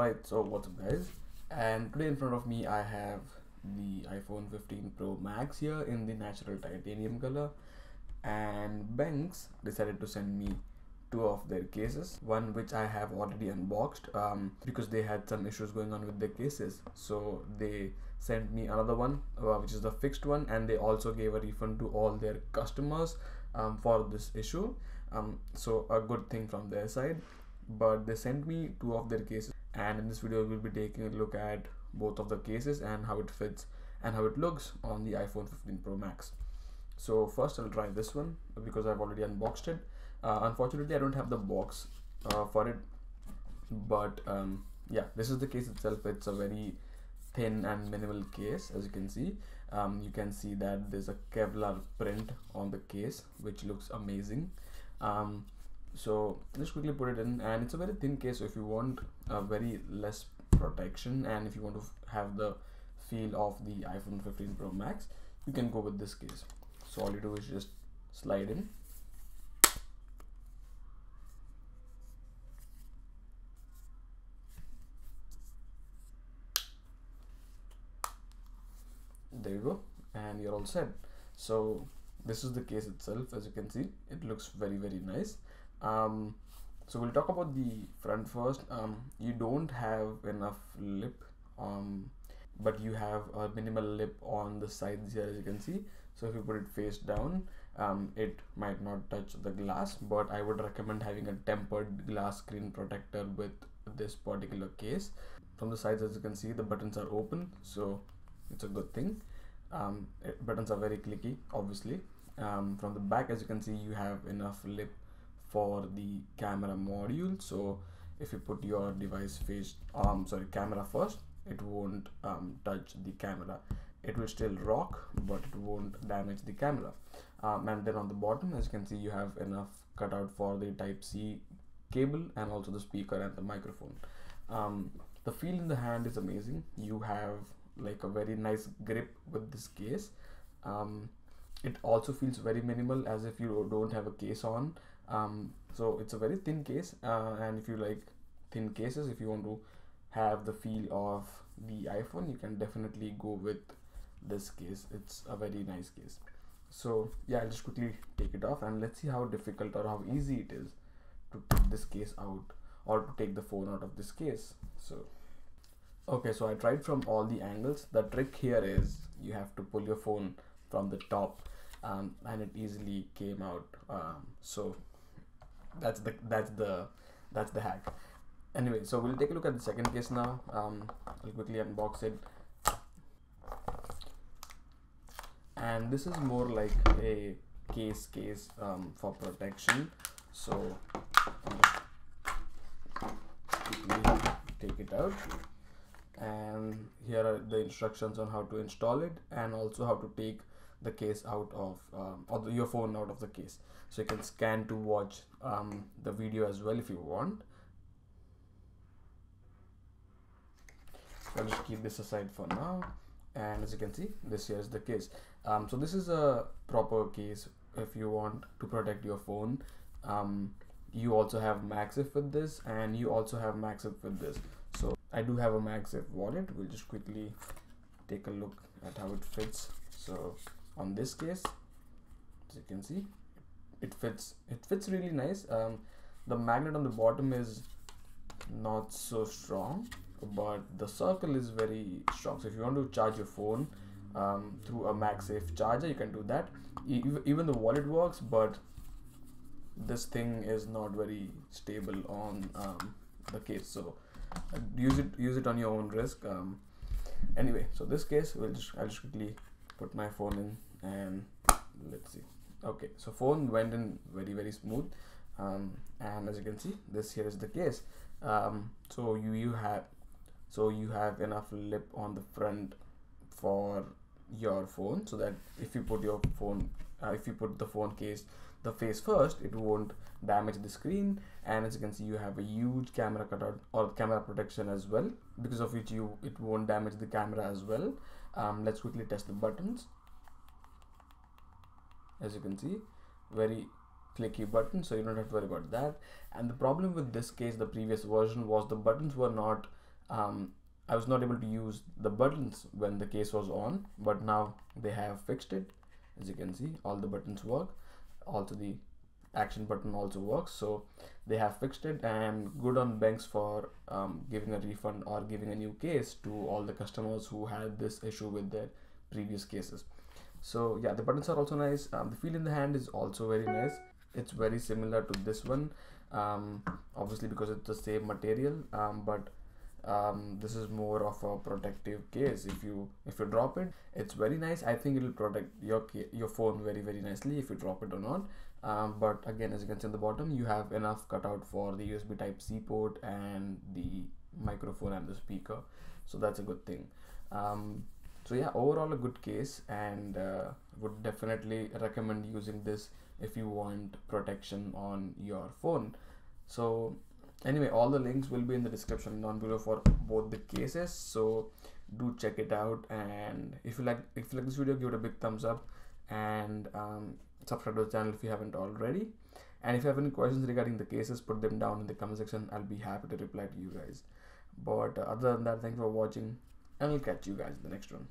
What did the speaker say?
Alright, so what's up guys? And today in front of me I have the iPhone 15 Pro Max here in the natural titanium color. And Benks decided to send me two of their cases. One which I have already unboxed um, because they had some issues going on with their cases. So they sent me another one uh, which is the fixed one and they also gave a refund to all their customers um, for this issue. Um, so a good thing from their side. But they sent me two of their cases and in this video we'll be taking a look at both of the cases and how it fits and how it looks on the iPhone 15 Pro Max. So first I'll try this one because I've already unboxed it. Uh, unfortunately I don't have the box uh, for it. But um, yeah this is the case itself. It's a very thin and minimal case as you can see. Um, you can see that there's a Kevlar print on the case which looks amazing. Um, so just quickly put it in and it's a very thin case so if you want a very less protection and if you want to have the feel of the iphone 15 pro max you can go with this case. So all you do is just slide in. There you go and you're all set. So this is the case itself as you can see. It looks very very nice um, so we'll talk about the front first. Um, you don't have enough lip um, but you have a minimal lip on the sides here as you can see. So if you put it face down um, it might not touch the glass but I would recommend having a tempered glass screen protector with this particular case. From the sides as you can see the buttons are open so it's a good thing. Um, it, buttons are very clicky obviously. Um, from the back as you can see you have enough lip for the camera module. So if you put your device face um sorry camera first it won't um, touch the camera. It will still rock but it won't damage the camera. Um, and then on the bottom as you can see you have enough cutout for the type C cable and also the speaker and the microphone. Um, the feel in the hand is amazing. You have like a very nice grip with this case. Um, it also feels very minimal as if you don't have a case on. Um, so it's a very thin case uh, and if you like thin cases if you want to have the feel of the iphone you can definitely go with this case. It's a very nice case. So yeah i'll just quickly take it off and let's see how difficult or how easy it is to take this case out or to take the phone out of this case. So okay so i tried from all the angles. The trick here is you have to pull your phone from the top um, and it easily came out um, so that's the that's the that's the hack. Anyway so we'll take a look at the second case now. Um, I'll quickly unbox it. And this is more like a case case um, for protection. So take it out. And here are the instructions on how to install it and also how to take the case out of um, or the, your phone out of the case. So you can scan to watch um, the video as well if you want. I'll just keep this aside for now. And as you can see this here is the case. Um, so this is a proper case if you want to protect your phone. Um, you also have MagSafe with this and you also have MagSafe with this. So I do have a MagSafe wallet. We'll just quickly take a look at how it fits. So on this case as you can see it fits it fits really nice. Um, the magnet on the bottom is not so strong but the circle is very strong. So if you want to charge your phone um, through a MagSafe charger you can do that. E even the wallet works but this thing is not very stable on um, the case. So uh, use it use it on your own risk. Um, anyway so this case we'll just I'll just quickly put my phone in and let's see. Okay so phone went in very very smooth. Um, and as you can see this here is the case. Um, so you you have so you have enough lip on the front for your phone so that if you put your phone uh, if you put the phone case the face first it won't damage the screen. And as you can see you have a huge camera cutout or camera protection as well. Because of which you it won't damage the camera as well. Um, let's quickly test the buttons. As you can see very clicky button so you don't have to worry about that. And the problem with this case the previous version was the buttons were not um, I was not able to use the buttons when the case was on but now they have fixed it. As you can see all the buttons work. Also the action button also works. So they have fixed it and good on Benks for um, giving a refund or giving a new case to all the customers who had this issue with their previous cases. So yeah the buttons are also nice. Um, the feel in the hand is also very nice. It's very similar to this one um, obviously because it's the same material um, but um, this is more of a protective case. If you if you drop it it's very nice. I think it will protect your your phone very very nicely if you drop it or not. Um, but again as you can see on the bottom you have enough cutout for the usb type c port and the microphone and the speaker. So that's a good thing. Um, so yeah overall a good case and uh, would definitely recommend using this if you want protection on your phone. So anyway all the links will be in the description down below for both the cases so do check it out. And if you like if you like this video give it a big thumbs up and um, subscribe to the channel if you haven't already. And if you have any questions regarding the cases put them down in the comment section. I'll be happy to reply to you guys. But uh, other than that thanks for watching and i'll catch you guys in the next one